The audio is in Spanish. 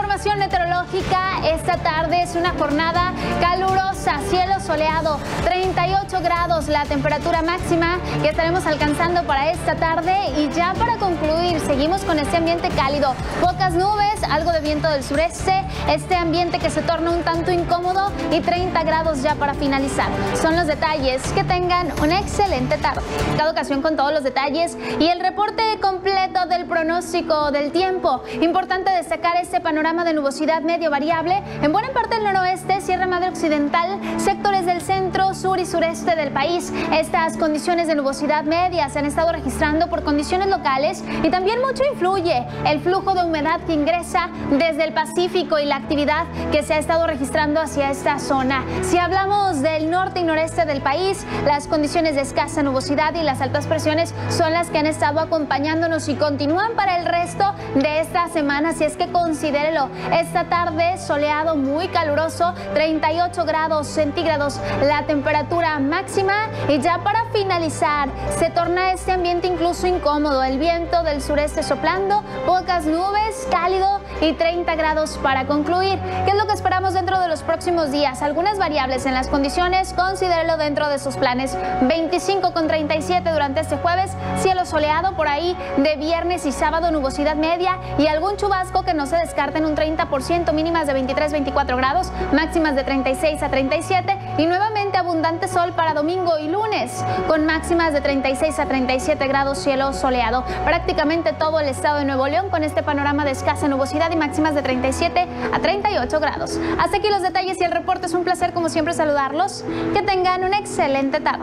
información meteorológica, esta tarde es una jornada calurosa, cielo soleado, 38 grados la temperatura máxima que estaremos alcanzando para esta tarde y ya para concluir seguimos con este ambiente cálido, pocas nubes, algo de viento del sureste, este ambiente que se torna un tanto incómodo y 30 grados ya para finalizar. Son los detalles, que tengan una excelente tarde. Cada ocasión con todos los detalles y el reporte completo del pronóstico del tiempo. Importante destacar este panorama de nubosidad medio variable en buena parte del noroeste, Sierra Madre Occidental, sectores del centro, sur y sureste del país. Estas condiciones de nubosidad media se han estado registrando por condiciones locales y también mucho influye el flujo de humedad que ingresa desde el Pacífico y la actividad que se ha estado registrando hacia esta zona. Si hablamos del norte y noreste del país, las condiciones de escasa nubosidad y las altas presiones son las que han estado acompañándonos y continúan para el resto de esta semana, si es que considérelo. Esta tarde soleado muy caluroso, 38 grados centígrados la temperatura máxima y ya para finalizar se torna este ambiente incluso incómodo, el viento del sureste soplando, pocas nubes, cálido y 30 grados para concluir. ¿Qué es lo que esperamos dentro de los próximos días? Algunas variables en las condiciones, considérelo dentro de sus planes. 25 con 37 durante este jueves, cielo soleado por ahí de viernes y sábado, nubosidad media y algún chubasco que no se descarta en un 30%, mínimas de 23-24 grados, máximas de 36 a 37 y nuevamente abundante sol para domingo y lunes, con máximas de 36 a 37 grados, cielo soleado. Prácticamente todo el estado de Nuevo León con este panorama de escasa nubosidad y máximas de 37 a 38 grados. Hasta aquí los detalles y el reporte. Es un placer como siempre saludarlos. Que tengan una excelente tarde.